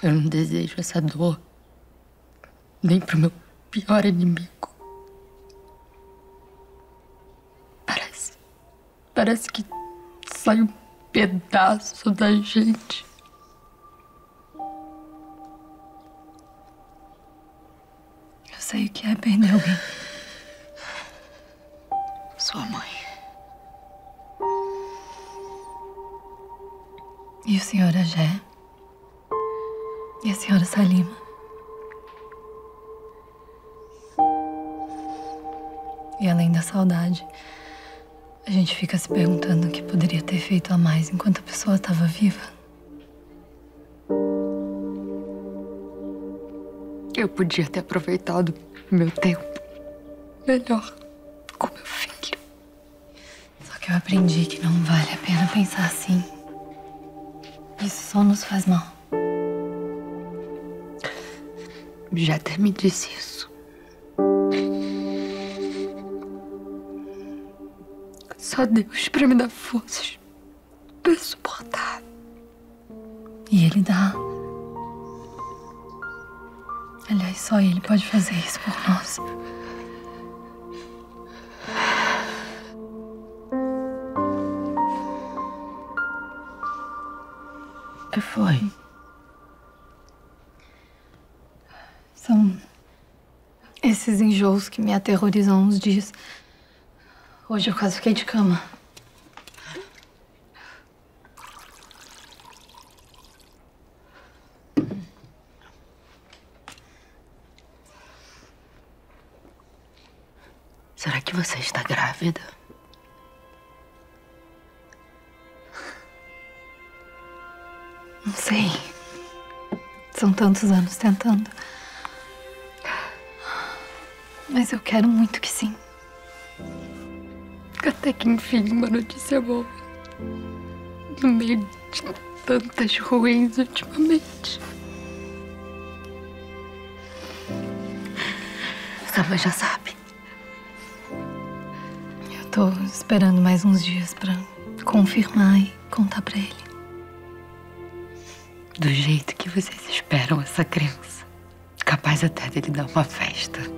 Eu não desejo essa dor nem pro meu pior inimigo. Parece. Parece que sai um pedaço da gente. Eu sei o que é perder alguém. Sua mãe. E o senhor Agé? E a senhora Salima? E além da saudade, a gente fica se perguntando o que poderia ter feito a mais enquanto a pessoa estava viva. Eu podia ter aproveitado meu tempo melhor com meu filho. Só que eu aprendi que não vale a pena pensar assim. Isso só nos faz mal. Jeter me disse isso. Só Deus pra me dar forças pra suportar. E ele dá. Aliás, só ele pode fazer isso por nós. Que foi? São esses enjoos que me aterrorizam uns dias. Hoje eu quase fiquei de cama. Será que você está grávida? Não sei. São tantos anos tentando. Mas eu quero muito que sim. Até que enfim uma notícia boa. No meio de tantas ruins ultimamente. Sua mãe já sabe. Eu tô esperando mais uns dias pra confirmar e contar pra ele. Do jeito que vocês esperam essa criança. Capaz até dele dar uma festa.